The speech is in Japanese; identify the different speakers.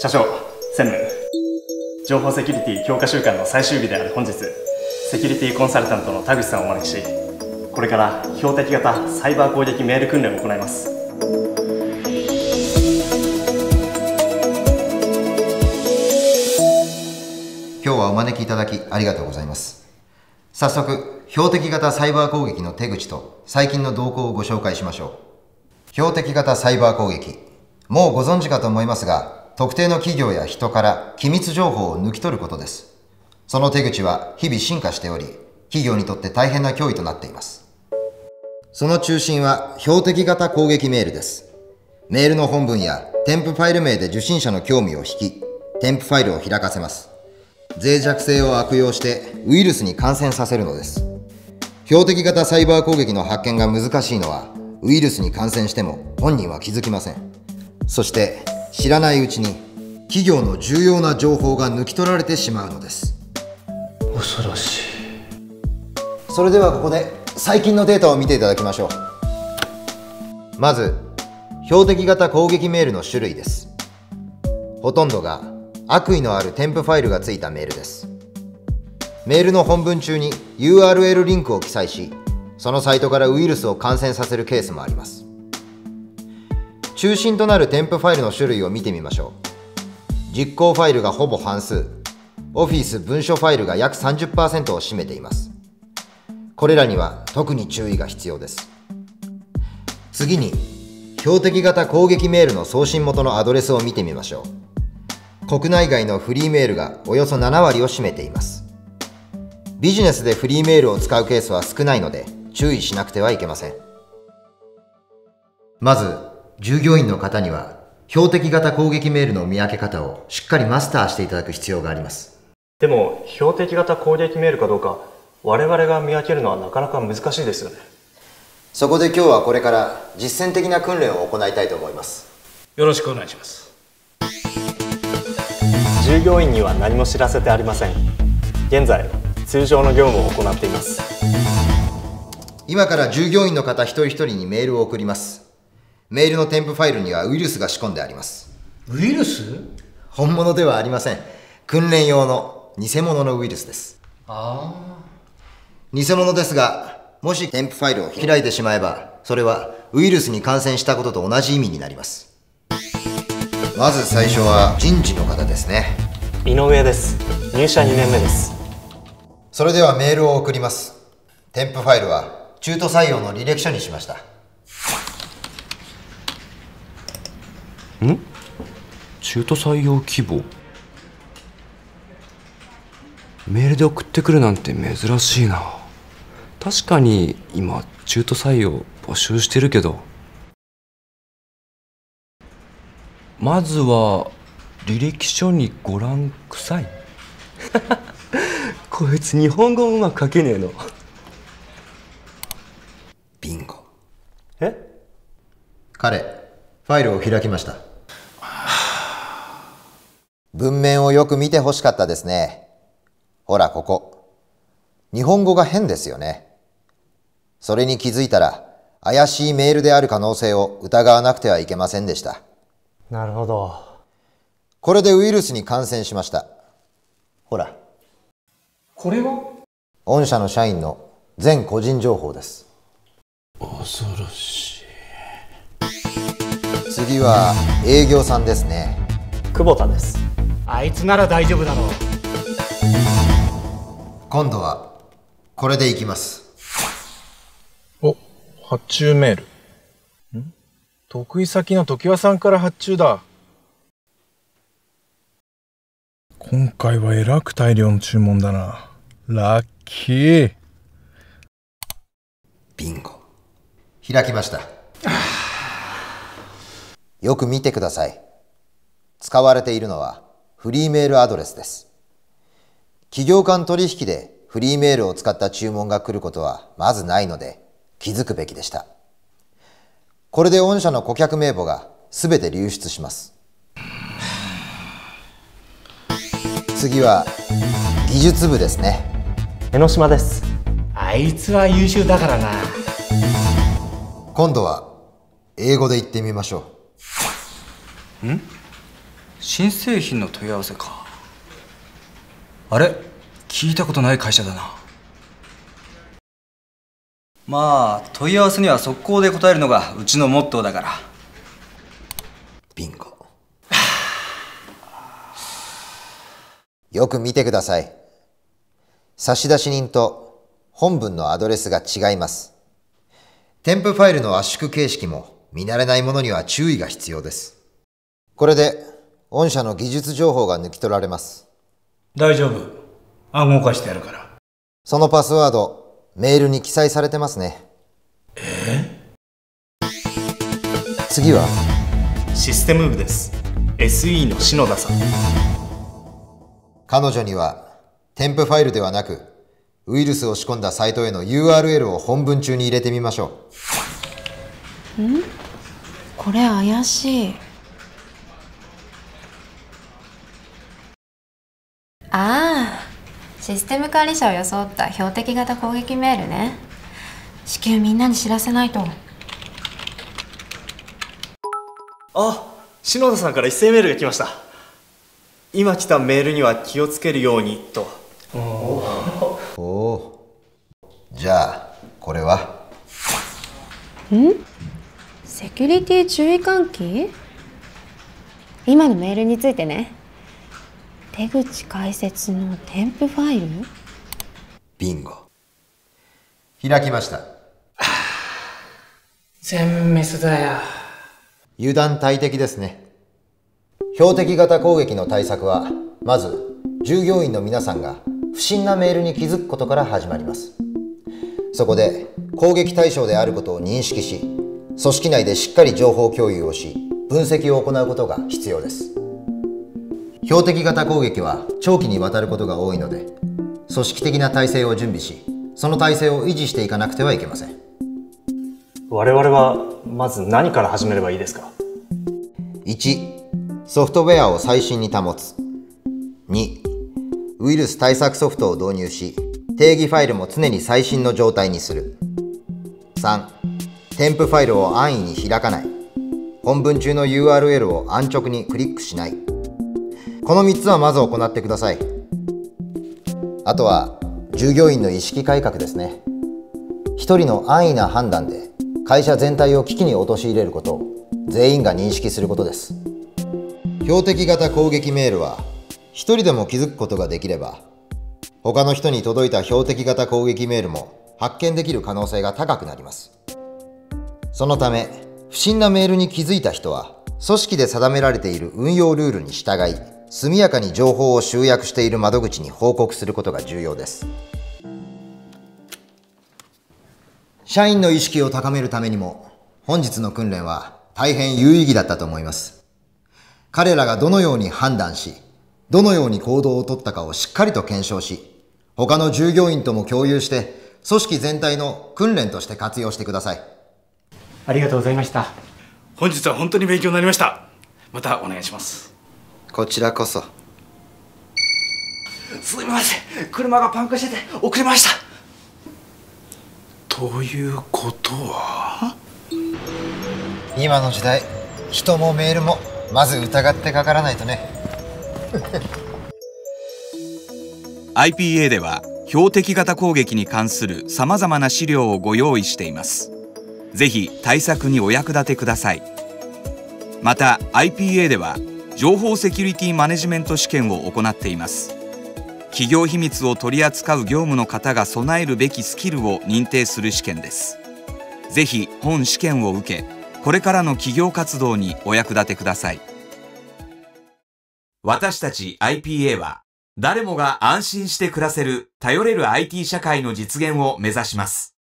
Speaker 1: 社長専務。情報セキュリティ強化週間の最終日である本日セキュリティコンサルタントの田口さんをお招きしこれから標的型サイバー攻撃メール訓練を行います。
Speaker 2: 今日はお招きいただきありがとうございます。早速標的型サイバー攻撃の手口と最近の動向をご紹介しましょう。標的型サイバー攻撃。もうご存知かと思いますが特定の企業や人から機密情報を抜き取ることです。その手口は日々進化しており企業にとって大変な脅威となっています。その中心は標的型攻撃メールです。メールの本文や添付ファイル名で受信者の興味を引き添付ファイルを開かせます。脆弱性を悪用してウイルスに感染させるのです。標的型サイバー攻撃の発見が難しいのはウイルスに感染しても本人は気づきません。そして知らないうちに企業の重要な情報が抜き取られてしまうのです。
Speaker 1: 恐ろしい。
Speaker 2: それではここで最近のデータを見ていただきましょう。まず標的型攻撃メールの種類です。ほとんどが悪意のある添付ファイルがついたメールです。メールの本文中に URL リンクを記載しそのサイトからウイルスを感染させるケースもあります中心となる添付ファイルの種類を見てみましょう。実行ファイルがほぼ半数。Office 文書ファイルが約30%を占めています。これらには特に注意が必要です。次に標的型攻撃メールの送信元のアドレスを見てみましょう。国内外のフリーメールがおよそ7割を占めています。ビジネスでフリーメールを使うケースは少ないので注意しなくてはいけません。まず従業員の方には標的型攻撃メールの見分け方をしっかりマスターしていただく必要があります。
Speaker 1: でも標的型攻撃メールかどうか我々が見分けるのはなかなか難しいですよね。
Speaker 2: そこで今日はこれから実践的な訓練を行いたいと思います。
Speaker 3: よろしくお願いします。
Speaker 1: 従業員には何も知らせてありません。現在通常の業務を行っています。
Speaker 2: 今から従業員の方一人一人にメールを送りますメールの添付ファイルにはウイルスが仕込んであります。
Speaker 3: ウイルス？
Speaker 2: 本物ではありません。訓練用の偽物のウイルスです。
Speaker 3: あ
Speaker 2: 偽物ですがもし添付ファイルを開いてしまえばそれはウイルスに感染したことと同じ意味になります。まず最初は人事の方ですね。
Speaker 1: 井上です。入社2年目です。
Speaker 2: それではメールを送ります。添付ファイルは中途採用の履歴書にしました
Speaker 4: ん？中途採用希望？メールで送ってくるなんて珍しいな。確かに今中途採用募集してるけど。まずは履歴書にご覧くさい。こいつ日本語うまく書けねえの。
Speaker 2: ビンゴ。
Speaker 1: え？
Speaker 2: 彼ファイルを開きました文面をよく見てほしかったですね。ほらここ。日本語が変ですよね。それに気づいたら怪しいメールである可能性を疑わなくてはいけませんでした。
Speaker 1: なるほど。
Speaker 2: これでウイルスに感染しました。ほら。
Speaker 3: これは？
Speaker 2: 御社の社員の全個人情報です。
Speaker 4: 恐ろしい。
Speaker 2: 次は営業さんですね。
Speaker 1: 久保田です
Speaker 3: あいつなら大丈夫だろう
Speaker 2: 今度はこれでいきます
Speaker 5: お、発注メール。ん？得意先の常盤さんから発注だ。今回はえらく大量の注文だな。ラッキー。
Speaker 2: ビンゴ開きましたよく見てください使われているのはフリーメールアドレスです。企業間取引でフリーメールを使った注文が来ることはまずないので気づくべきでした。これで御社の顧客名簿が全て流出します。次は技術部ですね。
Speaker 1: 江ノ島です。
Speaker 3: あいつは優秀だからな。
Speaker 2: 今度は英語で言ってみましょ
Speaker 6: 新製品の問い合わせかあれ？聞いたことない会社だなまあ問い合わせには速攻で答えるのがうちのモットーだから
Speaker 2: ビンゴ。よく見てください。差出人と本文のアドレスが違います。添付ファイルの圧縮形式も見慣れないものには注意が必要です。これで、御社の技術情報が抜き取られます。
Speaker 3: 大丈夫。暗号化してやるから。
Speaker 2: そのパスワード、メールに記載されてますね。次は、
Speaker 1: システム部です。SE の篠田さん。
Speaker 2: 彼女には添付ファイルではなくウイルスを仕込んだサイトへの URL を本文中に入れてみましょ
Speaker 7: これ怪しいああシステム管理者を装った標的型攻撃メールね。至急みんなに知らせないと。
Speaker 1: あ篠田さんから一斉メールが来ました。今来たメールには気をつけるようにと。
Speaker 2: うおおじゃあこれは？
Speaker 7: セキュリティ注意喚起？今のメールについてね手口解説の添付ファイル？
Speaker 2: ビンゴ。開きました。
Speaker 3: 全滅だよ。
Speaker 2: 油断大敵ですね。標的型攻撃の対策はまず従業員の皆さんが不審なメールに気づくことから始まります。そこで攻撃対象であることを認識し組織内でしっかり情報共有をし分析を行うことが必要です標的型攻撃は長期にわたることが多いので組織的な体制を準備しその体制を維持していかなくてはいけません。
Speaker 1: 我々はまず何から始めればいいですか
Speaker 2: ？1ソフトウェアを最新に保つ。2ウイルス対策ソフトを導入し定義ファイルも常に最新の状態にする。3添付ファイルを安易に開かない。本文中の URL を安直にクリックしないこの3つはまず行ってください。あとは従業員の意識改革ですね。一人の安易な判断で会社全体を危機に陥れることを全員が認識することです。標的型攻撃メールは一人でも気づくことができれば他の人に届いた標的型攻撃メールも発見できる可能性が高くなります。そのため不審なメールに気づいた人は組織で定められている運用ルールに従い速やかに情報を集約している窓口に報告することが重要です。社員の意識を高めるためにも本日の訓練は大変有意義だったと思います。彼らがどのように判断しどのように行動をとったかをしっかりと検証し他の従業員とも共有して組織全体の訓練として活用してください。
Speaker 3: ありがとうございました。
Speaker 8: 本日は本当に勉強になりました。またお願いします
Speaker 2: こちらこそ。
Speaker 8: すみません。車がパンクしてて遅れました。ということは？
Speaker 2: 今の時代人もメールもまず疑ってかからないとね。
Speaker 9: IPA では標的型攻撃に関するさまざまな資料をご用意しています。ぜひ対策にお役立てください。また IPA では情報セキュリティマネジメント試験を行っています。企業秘密を取り扱う業務の方が備えるべきスキルを認定する試験です。ぜひ本試験を受けこれからの企業活動にお役立てください。私たち IPA は誰もが安心して暮らせる頼れる IT 社会の実現を目指します。